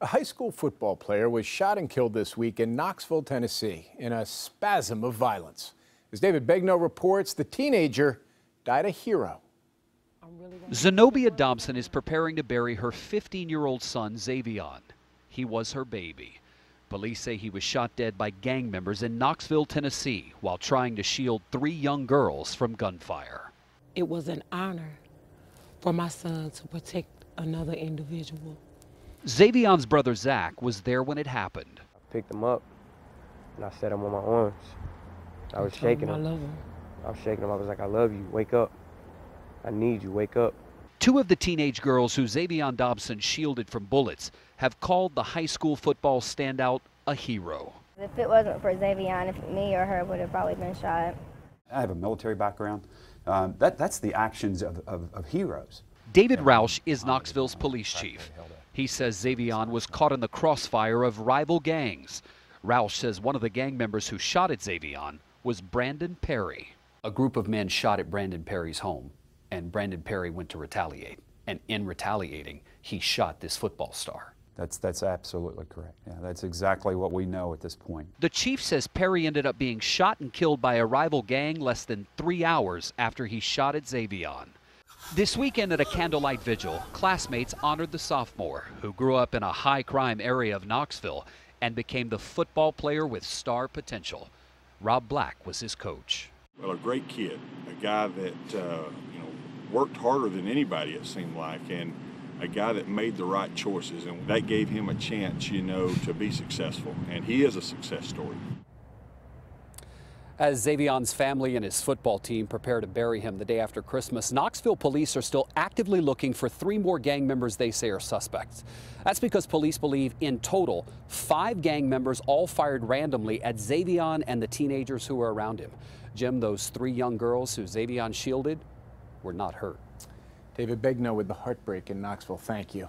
A high school football player was shot and killed this week in Knoxville, Tennessee, in a spasm of violence. As David Begnaud reports, the teenager died a hero. Zenobia Dobson is preparing to bury her 15 year old son, Zaevion. He was her baby. Police say he was shot dead by gang members in Knoxville, Tennessee, while trying to shield three young girls from gunfire. It was an honor for my son to protect another individual. Zaevion's brother Zach was there when it happened. I picked him up and I set him on my arms. I was I shaking him. him. I love him. I was shaking him. I was like, I love you. Wake up. I need you. Wake up. Two of the teenage girls who Zaevion Dobson shielded from bullets have called the high school football standout a hero. If it wasn't for Zaevion, if me or her would have probably been shot. I have a military background. Um, that, that's the actions of, of, of heroes. David Rausch is Knoxville's police chief. He says Zaevion was caught in the crossfire of rival gangs. Rausch says one of the gang members who shot at Zaevion was Brandon Perry. A group of men shot at Brandon Perry's home, and Brandon Perry went to retaliate. And in retaliating, he shot this football star. That's, that's absolutely correct. Yeah, that's exactly what we know at this point. The chief says Perry ended up being shot and killed by a rival gang less than three hours after he shot at Xavion. This weekend at a candlelight vigil, classmates honored the sophomore who grew up in a high crime area of Knoxville and became the football player with star potential. Rob Black was his coach. Well, a great kid, a guy that uh, you know worked harder than anybody it seemed like, and a guy that made the right choices, and that gave him a chance, you know, to be successful. And he is a success story. As Zaevion's family and his football team prepare to bury him the day after Christmas, Knoxville police are still actively looking for three more gang members they say are suspects. That's because police believe in total, five gang members all fired randomly at Zaevion and the teenagers who were around him. Jim, those three young girls who Zaevion shielded were not hurt. David Begnaud with the heartbreak in Knoxville. Thank you.